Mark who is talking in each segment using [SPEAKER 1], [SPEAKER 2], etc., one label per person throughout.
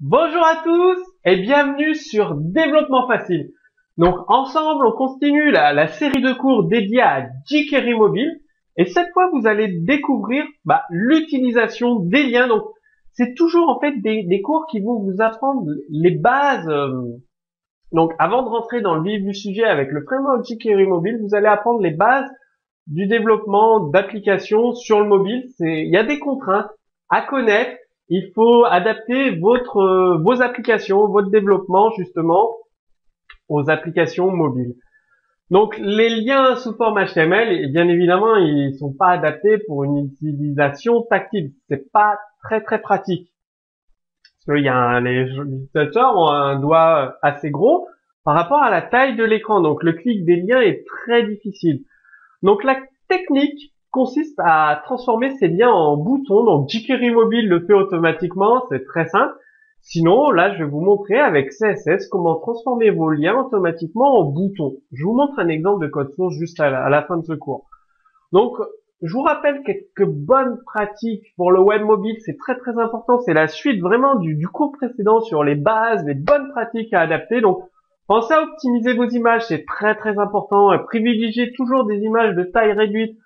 [SPEAKER 1] Bonjour à tous et bienvenue sur Développement Facile. Donc ensemble, on continue la, série de cours dédiés à jQuery Mobile et cette fois, vous allez découvrir bah, l'utilisation des liens. Donc c'est toujours en fait des, cours qui vont vous apprendre les bases. Euh, donc avant de rentrer dans le vif du sujet avec le framework jQuery Mobile, vous allez apprendre les bases du développement d'applications sur le mobile. Il y a des contraintes à connaître il faut adapter votre euh, vos applications, votre développement justement aux applications mobiles. Donc les liens sous forme HTML, bien évidemment, ils sont pas adaptés pour une utilisation tactile. C'est pas très très pratique. Parce qu'il y a les utilisateurs ont un doigt assez gros par rapport à la taille de l'écran. Donc le clic des liens est très difficile. Donc la technique consiste à transformer ces liens en boutons. Donc jQuery Mobile le fait automatiquement, c'est très simple. Sinon, là, je vais vous montrer avec CSS comment transformer vos liens automatiquement en boutons. Je vous montre un exemple de code source juste à la, fin de ce cours. Donc, je vous rappelle quelques bonnes pratiques pour le web mobile, c'est très très important. C'est la suite vraiment du, du, cours précédent sur les bases, les bonnes pratiques à adapter. Donc, pensez à optimiser vos images, c'est très très important. Privilégiez toujours des images de taille réduite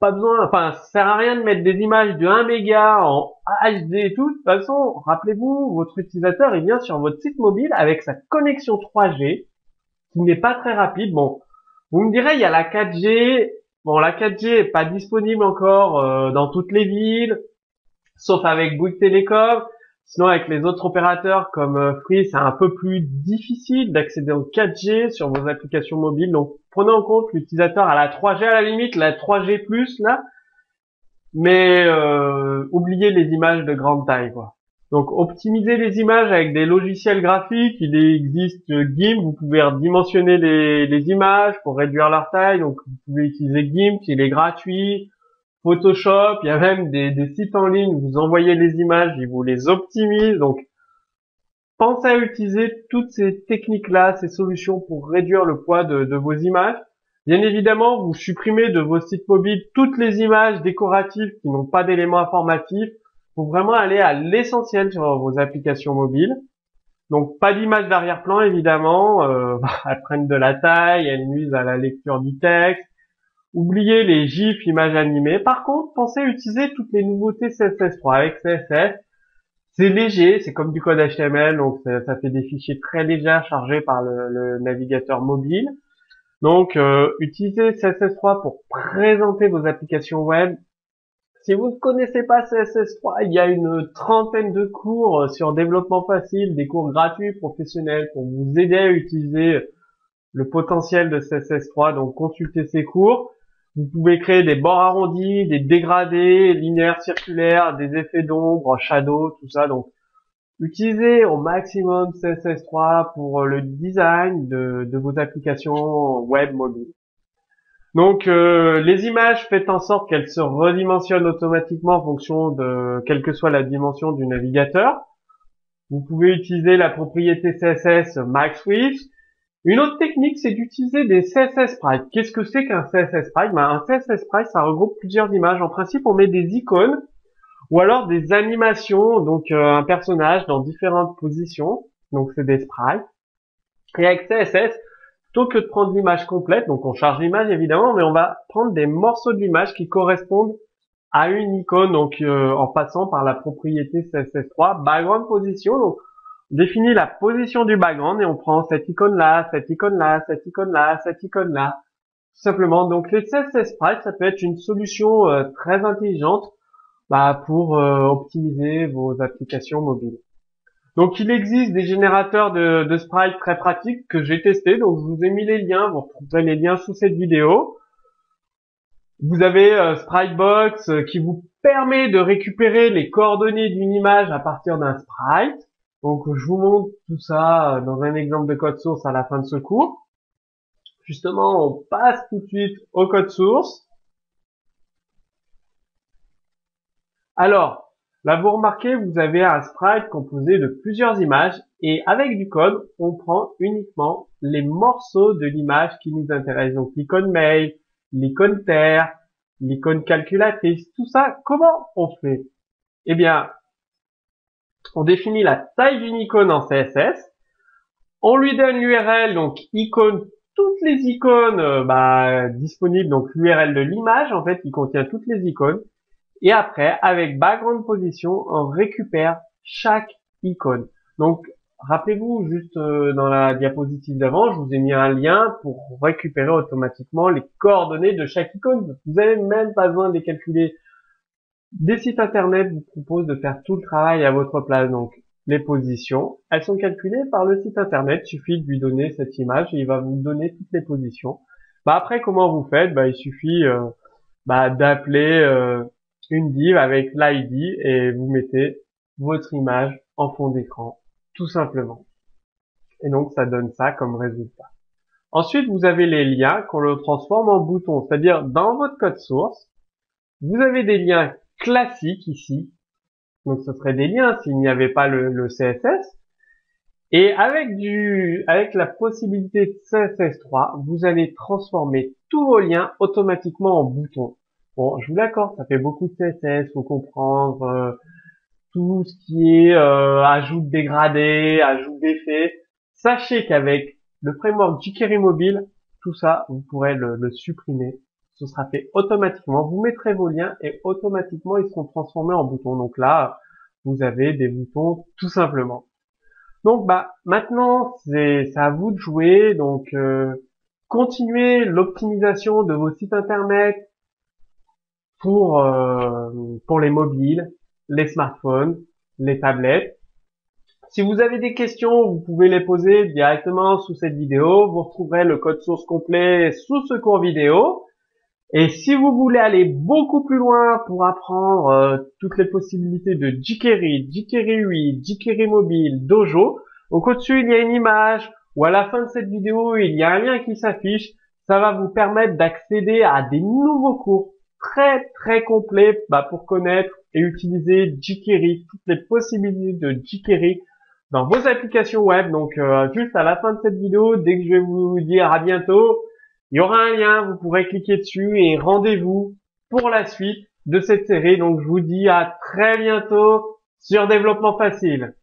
[SPEAKER 1] pas besoin, enfin, ça sert à rien de mettre des images de 1 méga en HD et tout. De toute façon, rappelez-vous, votre utilisateur, il vient sur votre site mobile avec sa connexion 3G, qui n'est pas très rapide. Bon, vous me direz, il y a la 4G. Bon, la 4G est pas disponible encore euh, dans toutes les villes, sauf avec Bouygues Télécom. Sinon, avec les autres opérateurs comme euh, Free, c'est un peu plus difficile d'accéder au 4G sur vos applications mobiles. Donc, prenez en compte l'utilisateur à la 3G à la limite, la 3G+, là. Mais euh, oubliez les images de grande taille, quoi. Donc, optimisez les images avec des logiciels graphiques. Il existe GIMP, vous pouvez redimensionner les, les images pour réduire leur taille. Donc, vous pouvez utiliser GIMP, il est gratuit. Photoshop, il y a même des, sites en ligne, vous envoyez les images, ils vous les optimisent. Donc, pensez à utiliser toutes ces techniques-là, ces solutions pour réduire le poids de, vos images. Bien évidemment, vous supprimez de vos sites mobiles toutes les images décoratives qui n'ont pas d'éléments informatifs pour vraiment aller à l'essentiel sur vos applications mobiles. Donc pas d'images d'arrière-plan évidemment, euh, elles prennent de la taille, elles nuisent à la lecture du texte, Oubliez les gifs images animées. Par contre, pensez à utiliser toutes les nouveautés CSS3 avec CSS. C'est léger, c'est comme du code HTML, donc ça, fait des fichiers très légers chargés par le, navigateur mobile. Donc, euh, utilisez CSS3 pour présenter vos applications web. Si vous ne connaissez pas CSS3, il y a une trentaine de cours sur développement facile, des cours gratuits professionnels pour vous aider à utiliser le potentiel de CSS3. Donc, consultez ces cours. Vous pouvez créer des bords arrondis, des dégradés, linéaires circulaires, des effets d'ombre, shadow, tout ça. Donc, utilisez au maximum CSS3 pour le design de, vos applications web mobiles. Donc, euh, les images, faites en sorte qu'elles se redimensionnent automatiquement en fonction de quelle que soit la dimension du navigateur. Vous pouvez utiliser la propriété CSS MaxWidth une autre technique, c'est d'utiliser des CSS sprites. Qu'est-ce que c'est qu'un CSS sprite? Ben, Un CSS sprite, ça regroupe plusieurs images. En principe, on met des icônes ou alors des animations, donc euh, un personnage dans différentes positions. Donc c'est des sprites. Et avec CSS, plutôt que de prendre l'image complète, donc on charge l'image évidemment, mais on va prendre des morceaux de l'image qui correspondent à une icône, donc euh, en passant par la propriété CSS3, background position. Donc définit la position du background et on prend cette icône-là, cette icône-là, cette icône-là, cette icône-là. Tout simplement. Donc les CSS Sprites, ça peut être une solution euh, très intelligente bah, pour euh, optimiser vos applications mobiles. Donc il existe des générateurs de, de sprites très pratiques que j'ai testé. Donc je vous ai mis les liens, vous retrouverez les liens sous cette vidéo. Vous avez euh, Spritebox qui vous permet de récupérer les coordonnées d'une image à partir d'un sprite. Donc je vous montre tout ça euh, dans un exemple de code source à la fin de ce cours. Justement, on passe tout de suite au code source. Alors, là vous remarquez, vous avez un sprite composé de plusieurs images et avec du code, on prend uniquement les morceaux de l'image qui nous intéressent. Donc l'icône mail, l'icône terre, l'icône calculatrice, tout ça, comment on fait? Eh bien, On définit la taille d'une icône en CSS. On lui donne l'URL, donc icône, toutes les icônes euh, bah, disponibles, donc l'URL de l'image en fait qui contient toutes les icônes. Et après, avec background position, on récupère chaque icône. Donc rappelez-vous juste euh, dans la diapositive d'avant, je vous ai mis un lien pour récupérer automatiquement les coordonnées de chaque icône. Vous n'avez même pas besoin de les calculer. Des sites internet vous proposent de faire tout le travail à votre place. Donc les positions, elles sont calculées par le site internet. Il suffit de lui donner cette image et il va vous donner toutes les positions. Bah après comment vous faites? Bah, il suffit euh, bah, d'appeler euh, une div avec l'ID et vous mettez votre image en fond d'écran tout simplement. Et donc ça donne ça comme résultat. Ensuite, vous avez les liens qu'on le transforme en boutons. C'est-à-dire, dans votre code source, vous avez des liens classiques ici. Donc ce serait des liens s'il n'y avait pas le, CSS. Et avec du, avec la possibilité de CSS3, vous allez transformer tous vos liens automatiquement en boutons. Bon, je vous l'accorde, ça fait beaucoup de CSS, faut comprendre, euh, tout ce qui est euh, ajout de dégradé, ajout d'effets. Sachez qu'avec le framework jQuery mobile, tout ça, vous pourrez le, supprimer. Ce sera fait automatiquement. Vous mettrez vos liens et automatiquement, ils seront transformés en boutons. Donc là, vous avez des boutons tout simplement. Donc bah maintenant, c'est à vous de jouer. Donc euh, continuez l'optimisation de vos sites internet pour euh, pour les mobiles les smartphones, les tablettes. Si vous avez des questions, vous pouvez les poser directement sous cette vidéo. Vous retrouverez le code source complet sous ce cours vidéo. Et si vous voulez aller beaucoup plus loin pour apprendre euh, toutes les possibilités de jQuery, jQuery 8, jQuery mobile, Dojo, donc au-dessus il y a une image ou à la fin de cette vidéo il y a un lien qui s'affiche. Ça va vous permettre d'accéder à des nouveaux cours très très complets bah, pour connaître et utiliser jQuery, toutes les possibilités de jQuery dans vos applications web. Donc euh, juste à la fin de cette vidéo, dès que je vais vous dire à bientôt, il y aura un lien, vous pourrez cliquer dessus et rendez-vous pour la suite de cette série. Donc je vous dis à très bientôt sur Développement Facile.